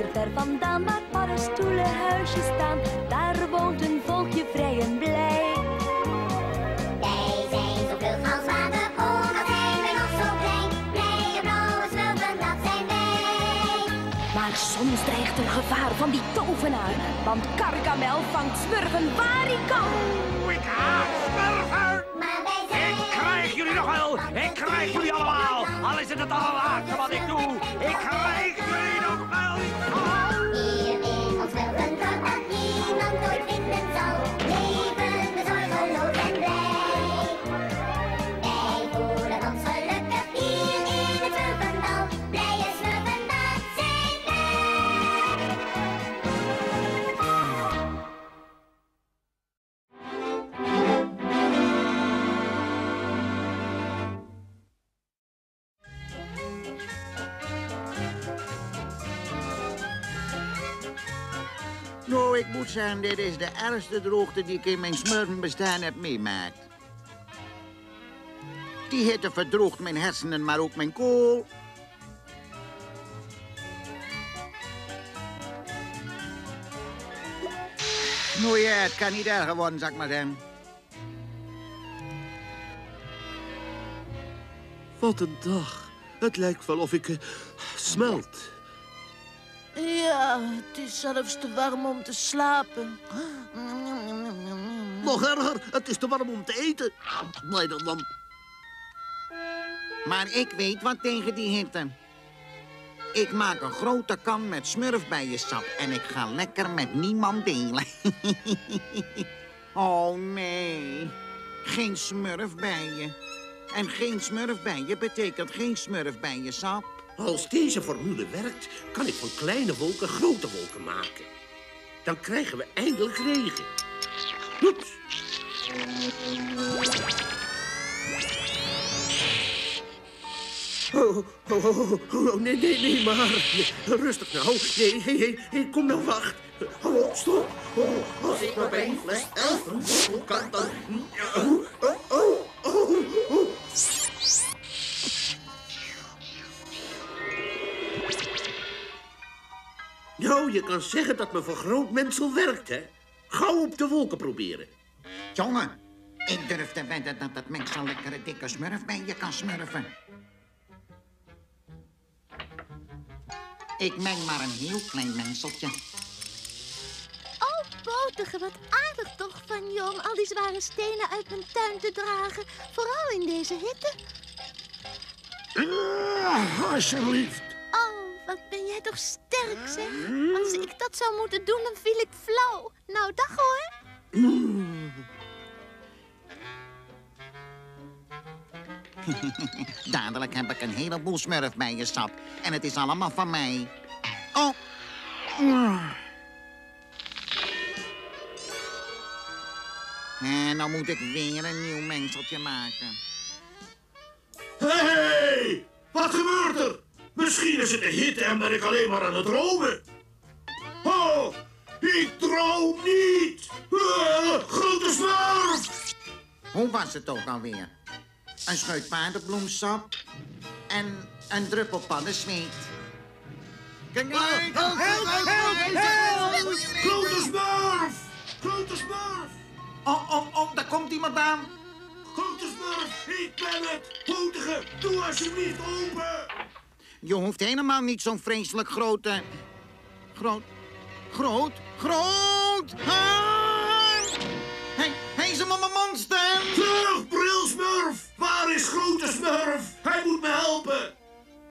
hier ver vandaan, waar paddenstoelen huisjes staan. Daar woont een volkje vrij en blij. Wij zijn zo vlug als water, oh wat zijn wij nog zo klein. Blije blauwe smurfen, dat zijn wij. Maar soms dreigt er gevaar van die tovenaar. Want Gargamel vangt smurfen waar hij kan. Ik haat! Maar wij Ik krijg jullie allemaal! Al is het het allerlaatste wat ik doe! Ik krijg jullie nog wel! Zeggen, dit is de ergste droogte die ik in mijn smurfenbestaan heb meemaakt. Die hitte verdroogt mijn hersenen, maar ook mijn kool. Nou ja, het kan niet erger worden, zeg maar. Wat een dag. Het lijkt wel of ik eh, smelt. Ja, het is zelfs te warm om te slapen. Nog erger, het is te warm om te eten. Nee, dan, dan. Maar ik weet wat tegen die hitte. Ik maak een grote kan met smurfbijensap en ik ga lekker met niemand delen. oh nee, geen smurfbijen. En geen smurfbijen betekent geen smurfbijensap. Als deze formule werkt, kan ik van kleine wolken grote wolken maken. Dan krijgen we eindelijk regen. Oh, oh, oh, nee, nee, nee, maar. Rustig nou. Nee, hey, hey, kom nou, wacht. Oh, stop. Als ik maar bij een fles kan, dan... kan zeggen dat mijn vergrootmensel werkt, hè? Gauw op de wolken proberen. Jongen, ik durf te wedden dat dat mengsel lekkere dikke smurfbijen kan smurfen. Ik meng maar een heel klein mengseltje. Oh, Botige, wat aardig toch van je om al die zware stenen uit mijn tuin te dragen. Vooral in deze hitte. Ah, alsjeblieft. Oh, wat ben jij toch sterk, zeg. Als ik dat zou moeten doen, dan viel ik flauw. Nou, dag hoor. Dadelijk heb ik een heleboel smurfbijensap. En het is allemaal van mij. Oh. En dan moet ik weer een nieuw mengseltje maken. Hé, hey, wat gebeurt er? Het de hitte en ben ik alleen maar aan het dromen. Oh, ik droom niet. Ah, grote smurf. Hoe was het ook alweer? Een scheut paardenbloemsap en een druppel paddenzweet. Kijk, help, help, help! Grote smurf. Grote smurf. Oh, oh, oh, daar komt iemand aan. Grote smurf, ik ben het. Potige, doe alsjeblieft open. Je hoeft helemaal niet zo'n vreselijk grote... Groot... Groot... Groot... Ah! Hij, hij is een monster! Terug, brilsmurf. Waar is grote smurf? Hij moet me helpen.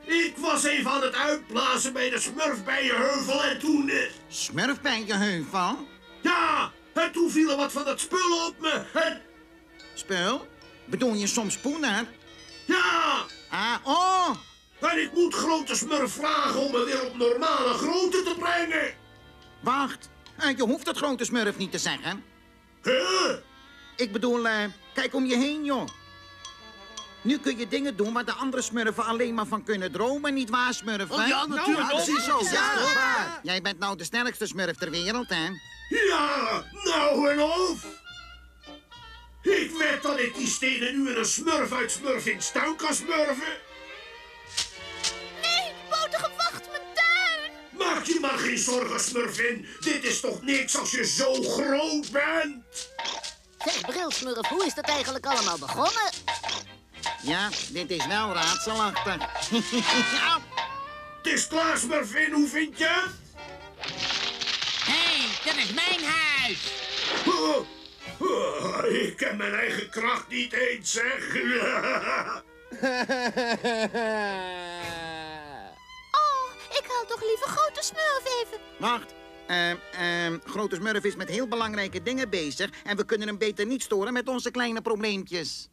Ik was even aan het uitblazen bij de smurfbijenheuvel en toen... eh, Smurf bij je heuvel? Ja, en toen viel er wat van dat spul op me. En Spul? Bedoel je soms poener? ja, Ah, oh! En ik moet grote smurf vragen om me weer op normale grootte te brengen. Wacht. Eh, je hoeft het grote smurf niet te zeggen. Huh? Ik bedoel, eh, kijk om je heen, joh. Nu kun je dingen doen waar de andere smurfen alleen maar van kunnen dromen, niet waar, smurf? Oh, ja, natuurlijk, precies zo. Ja, Ja. Jij bent nou de sterkste smurf ter wereld, hè? Ja, nou en of. Ik weet dat ik die stenen nu in een smurf uit Smurfins tuin kan smurfen. Maak je maar geen zorgen, Smurfin. Dit is toch niks als je zo groot bent? Zeg, Brilsmurf, hoe is dat eigenlijk allemaal begonnen? Ja, dit is wel raadselachtig. Au. Het is klaar, Smurfin. Hoe vind je het? Hé, hey, dit is mijn huis. Oh, oh, ik ken mijn eigen kracht niet eens, zeg. Toch liever grote smurf even. Wacht. Ehm, ehm, Grote Smurf is met heel belangrijke dingen bezig... en we kunnen hem beter niet storen met onze kleine probleempjes.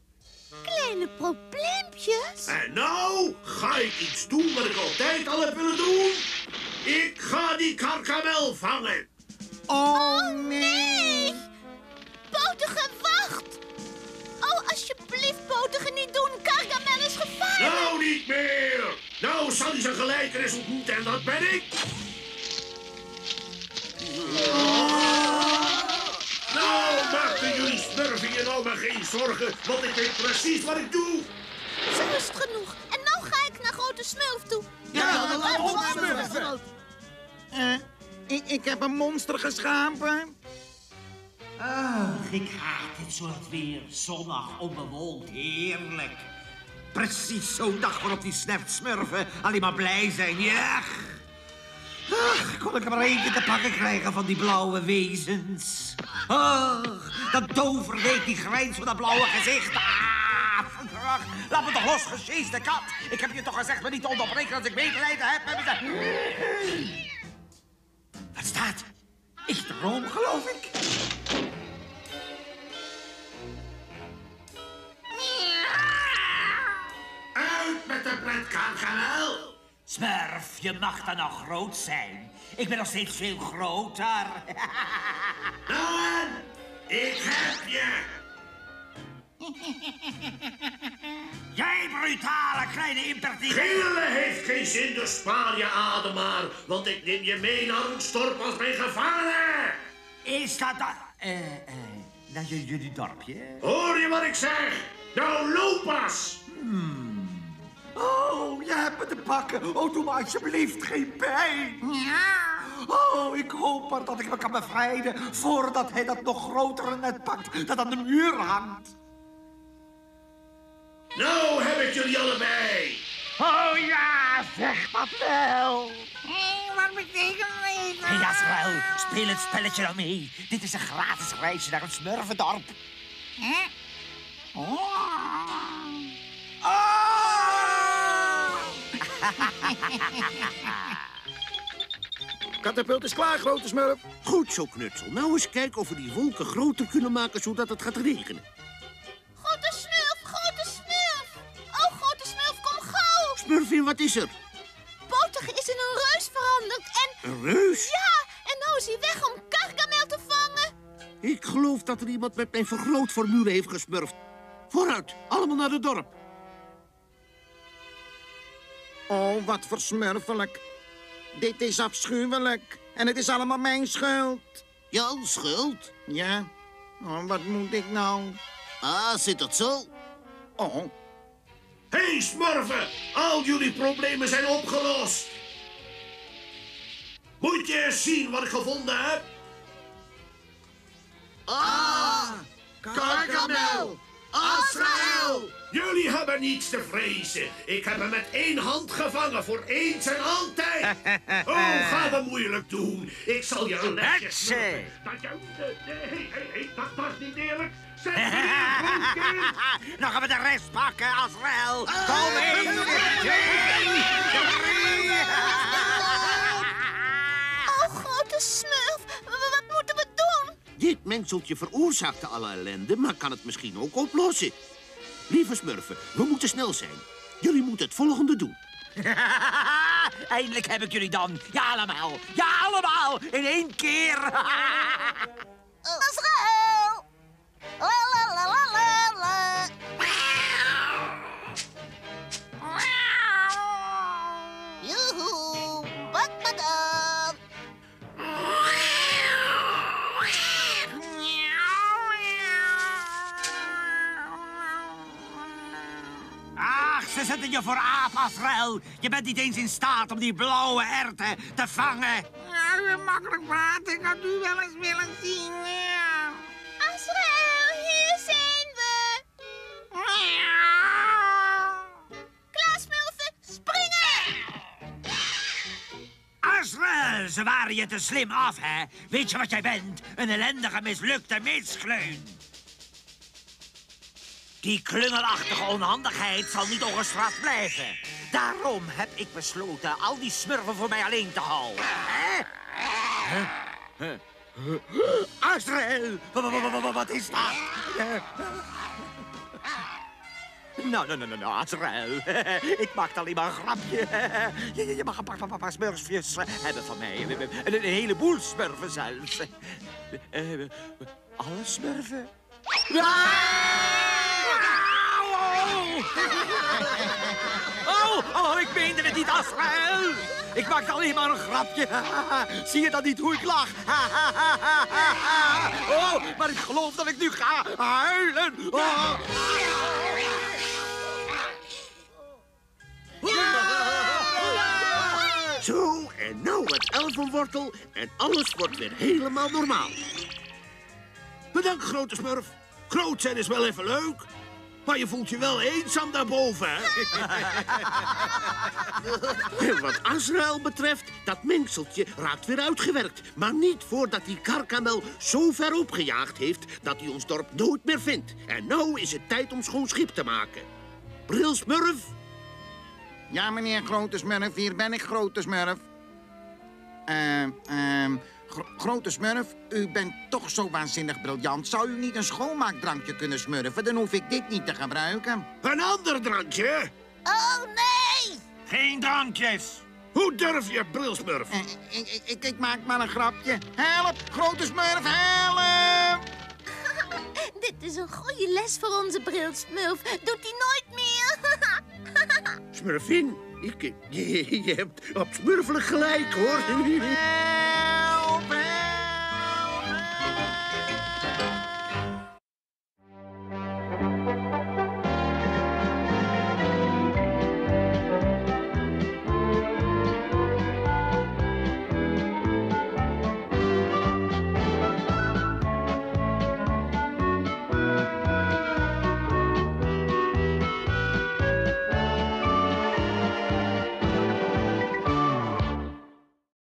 Kleine probleempjes? En nou ga ik iets doen wat ik altijd al heb willen doen. Ik ga die karkamel vangen. Oh, nee! Potige, wacht! Zal hij zijn gelijkenis ontmoeten en dat ben ik. Nou, maken jullie smurfen je nou maar geen zorgen, want ik weet precies wat ik doe. Zo is het genoeg. En nou ga ik naar grote smurf toe. Ja, dat laat ook smurfen. Eh, ik, ik heb een monster geschapen. Ach, ik haat dit soort weer. Zonnig, onbewoond, heerlijk. Precies zo'n dag waarop die snertsmurfen alleen maar blij zijn. Ja. Ach, kon ik er maar eentje te pakken krijgen van die blauwe wezens. Ach, dat toverweek, die grijns van dat blauwe gezicht. Ah, laat me toch los, gesjeeste kat. Ik heb je toch gezegd me niet te onderbreken als ik medelijden heb. Wat staat? Ik droom, geloof ik. Pret, karkamel. Smurf, je mag dan nog groot zijn. Ik ben nog steeds veel groter. En, ik heb je. Jij brutale kleine impertinent. Gillen heeft geen zin, dus spaar je adem maar. Want ik neem je mee naar een storp als mijn gevangene. Is dat dan... Eh, eh, naar jullie dorpje? Hoor je wat ik zeg? Nou, loop pas. Oh, te pakken. Oh, doe me alsjeblieft geen pijn. Oh, ik hoop maar dat ik me kan bevrijden... voordat hij dat nog grotere net pakt dat aan de muur hangt. Nou heb ik jullie allebei. Oh ja, zeg dat wel. Hé, wat betekent dit? Hé, hey, Azrael, speel het spelletje dan mee. Dit is een gratis reisje naar het Smurfendorp. Hè? Oh. Katapult is klaar, Grote Smurf. Goed zo, Knutsel. Nou eens kijken of we die wolken groter kunnen maken zodat het gaat regenen. Grote smurf, grote smurf. Oh, grote smurf, kom gauw. Smurfin, wat is er? Potige is in een reus veranderd en... Een reus? Ja, en nou is hij weg om Gargamel te vangen. Ik geloof dat er iemand met mijn vergrootformule heeft gesmurfd. Vooruit, allemaal naar het dorp. Oh, wat versmurfelijk. Dit is afschuwelijk. En het is allemaal mijn schuld. Jouw schuld? Ja? Oh, wat moet ik nou? Ah, zit dat zo? Oh, Hé, hey, smurfen. Al jullie problemen zijn opgelost. Moet je eens zien wat ik gevonden heb? Ah, Gargamel! Azrael! Jullie hebben niets te vrezen. Ik heb hem met één hand gevangen voor eens en altijd. Oh, ga we moeilijk doen. Ik zal je een lesje. Dat je... Hey, dat was niet eerlijk. Zet neer. Nou gaan we de rest pakken, Azrael. Kom in. Drie, drie. Oh, grote Dit mengseltje veroorzaakte alle ellende, maar kan het misschien ook oplossen. Lieve smurfen, we moeten snel zijn. Jullie moeten het volgende doen. Eindelijk heb ik jullie dan. Ja, allemaal. Ja, allemaal. In één keer. Azrael! Zetten je voor aap, Azrael. Je bent niet eens in staat om die blauwe erwten te vangen. Ja, makkelijk praten. Ik had u wel eens willen zien. Ja. Azrael, hier zijn we. Klaas Smurfen, springen! Azrael, ze waren je te slim af, hè? Weet je wat jij bent? Een ellendige, mislukte misgleun. Die klungelachtige onhandigheid zal niet ongestraft blijven. Daarom heb ik besloten al die smurfen voor mij alleen te houden. Hè? Wat is dat? Nou, nou, nou, nou, nou, Azrael. Ik maakte alleen maar een grapje. Je, mag een paar, paar, smurfjes eh, hebben van mij. Een, een heleboel smurfen zelfs. Eh, eh, Alle smurfen? Oh, oh, ik meende het niet, Azrael. Ik maakte alleen maar een grapje. Zie je dan niet hoe ik lach? Oh, maar ik geloof dat ik nu ga huilen. Oh. Zo, en nou wat elfenwortel en alles wordt weer helemaal normaal. Bedankt, grote smurf. Groot zijn is wel even leuk. Maar je voelt je wel eenzaam daarboven, hè? En wat Azrael betreft, dat mengseltje raakt weer uitgewerkt. Maar niet voordat die karkamel zo ver opgejaagd heeft... dat hij ons dorp nooit meer vindt. En nou is het tijd om schoon schip te maken. Bril Smurf, Ja, meneer Grote Smurf, hier ben ik, Grote Smurf. Ehm, ehm, Gro- Grote Smurf, u bent toch zo waanzinnig briljant. Zou u niet een schoonmaakdrankje kunnen smurfen? Dan hoef ik dit niet te gebruiken. een ander drankje. Oh, nee! Geen drankjes. Hoe durf je, Brilsmurf? Eh, ik, ik, ik, ik maak maar een grapje. Help, Grote Smurf, help! Dit is een goede les voor onze brilsmurf. Doet hij nooit meer. Smurfin, ik, je, je hebt op smurfelijk gelijk, hoor. Eh,